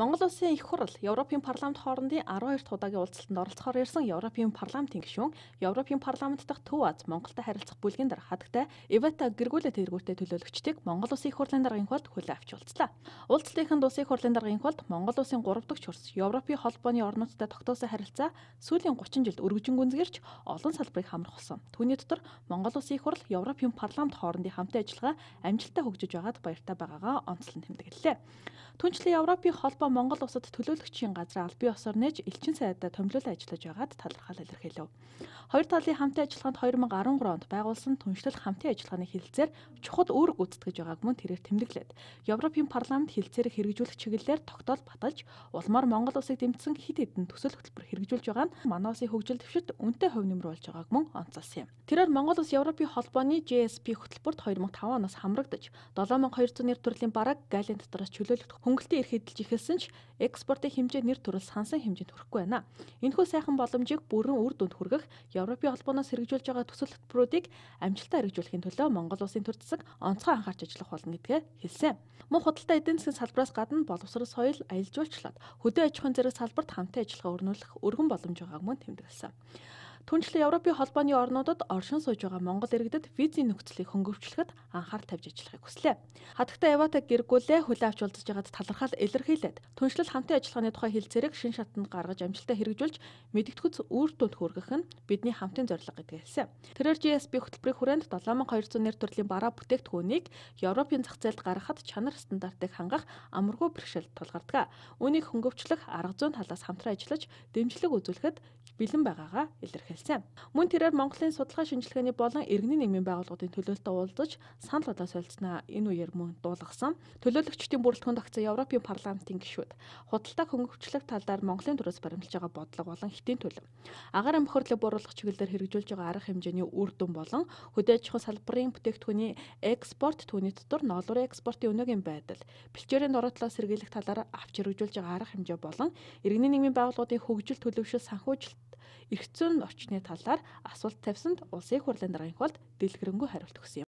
Монгол улсын их хурал Европын парламент хоорондын 12 дахь удаагийн уулзалтанд оролцохоор ирсэн Европын парламентын гишүүн Европын парламент дахь Төв Аз Монголтой харилцах бүлгийн дараа хадагтай Ивата Гэргүүлэ тэргүүртэй төлөөлөгчдийг Монгол улсын их хурлын даргын хулд хүлээн авч уулзлаа. Уулзалтынханд улсын их хурлын даргын хулд Монгол улсын 3 дахь чурс Европын холбооны орнуудтай тогтоосон харилцаа сүүлийн 30 жилд өргөжин гүнзгэрч олон салбарыг хамрах болсон. Түүний дотор Монгол улсын их хурал Европын парламент хоорондын хамтын ажиллагаа амжилттай хөгжиж байгаад баяртай байгаагаа онцлон тэмдэглэлээ. Түүнчлэн Европын холбоо Монгол улсад төлөөлөгчийн газар аль бие осоор нээж элчин сайдаа томилуулан ажиллаж байгаад талархал илэрхийлэв. Хоёр талын хамтын ажиллагаанд 2013 онд байгуулсан түншлэл хамтын ажиллагааны хилцээр чухал үүрэг гүйцэтгэж байгааг мөн тэрээр тэмдэглээд Европын парламент хилцээрийг хэрэгжүүлэх чиглэлээр тогтоол баталж улмаар Монгол улсыг дэмжсэн хэд хэдэн төсөл хөтөлбөр хэрэгжүүлж байгаа нь манай улсын хөгжил дэвшилт үнэтэй хувь нэмэр болж байгааг мөн онцолсон юм. Тэрээр Монгол улс Европын холбооны GSP хөтөлбөрт 2005 оноос хамрагдаж 7200 нэр төрлийн бараг галын дотроос чөлөөлөх хөнгөлтийн эрх эдэлж эхэлсэн ч экспортын хэмжээ нэр төрөл сансан хэмжээнд хүрэхгүй байна. Энэхүү сайхан боломжийг бүрэн үр дүнд хүргэх Европын холбооноос хэрэгжүүлж байгаа төсөл хөтөлбөрүүдийг амжилттай хэрэгжүүлэхийн төлөө Монгол улсын төр засаг онцгой анхаарч ажиллах болно гэдгээ хэлсэн. Мөн худалдаа эдийн засгийн салбараас гадна боловсрол соёл аялал жуулчлал хөдөө аж ахуйн зэрэг салбарт хамтын ажиллагаа өрнүүлэх өргөн боломж байгааг мөн тэмдэглэсэн. Түүнчлэн Европын холбооны орнуудад оршин сууж байгаа Монгол иргэдэд визийн нөхцөлийг хөнгөвчлөхөд анхаарал тавьж ажиллахыг хүслээ. Хатагтай Явата гэргүүлээ хүлээ авч уулзаж байгаад талархал илэрхийлээд түншлэл хамтын ажиллагааны тухай хэлцээрийг шин шатанд гаргаж амжилттай хэрэгжүүлж мэдгэдэгц үр дүнд хүргэх нь бидний хамтын зорилго гэдгийг хэлсэн. Тэрээр GSP хөтөлбөрийн хүрээнд 7200 нэр төрлийн бараа бүтээгдэхүүнийг Европын зах зээлд гаргахад чанар стандартыг хангах амаргүй бэрхшээл тулгардаг. Үүнийг хөнгөвчлөх арга зүйн талаас хамтран ажиллаж дэмжлэг үзүүлэхэд бэлэн байгаагаа илэрхийлсэн. Мөн тэрээр Монголын судалгаа шинжилгээний болон иргэний нийгмийн байгууллагуудын төлөөлөлтөд уулзаж санал бодоо солилцсноо энэ үеэр мөн дуулгасан. Төлөөлөгчдийн бүрэлдэхүүнд огцсон Европын парламентын гишүүд худалдаа хөнгөвчлөх талаар Монголын төрөөс баримлаж байгаа бодлого болон хитийн төлөв. Агаар амхирлыг бууруулах чиглэлээр хэрэгжүүлж байгаа арга хэмжээний үр дүн болон хөдөө аж ахуйн салбарын бүтээгдэхүүний экспорт түүний дотор ноолурын экспортын өнөөгийн байдал, бэлчээрийн дороотлоо сэргийлэх талаар авч хэрэгжүүлж байгаа арга хэмжээ болон иргэний нийгмийн байгууллагуудын хөгжил төлөвшил санхүүжилт эрх зүйн орчны талаар асуулт тавьсанд улсын хурлын даргын хулд дэлгэрэнгүй хариулт өгсөн юм.